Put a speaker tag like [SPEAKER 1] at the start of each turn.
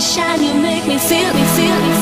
[SPEAKER 1] shine, you make me feel, me feel, me feel.